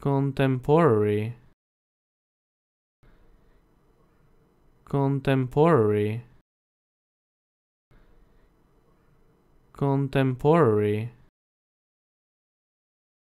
contemporary. Contemporary. Contemporary.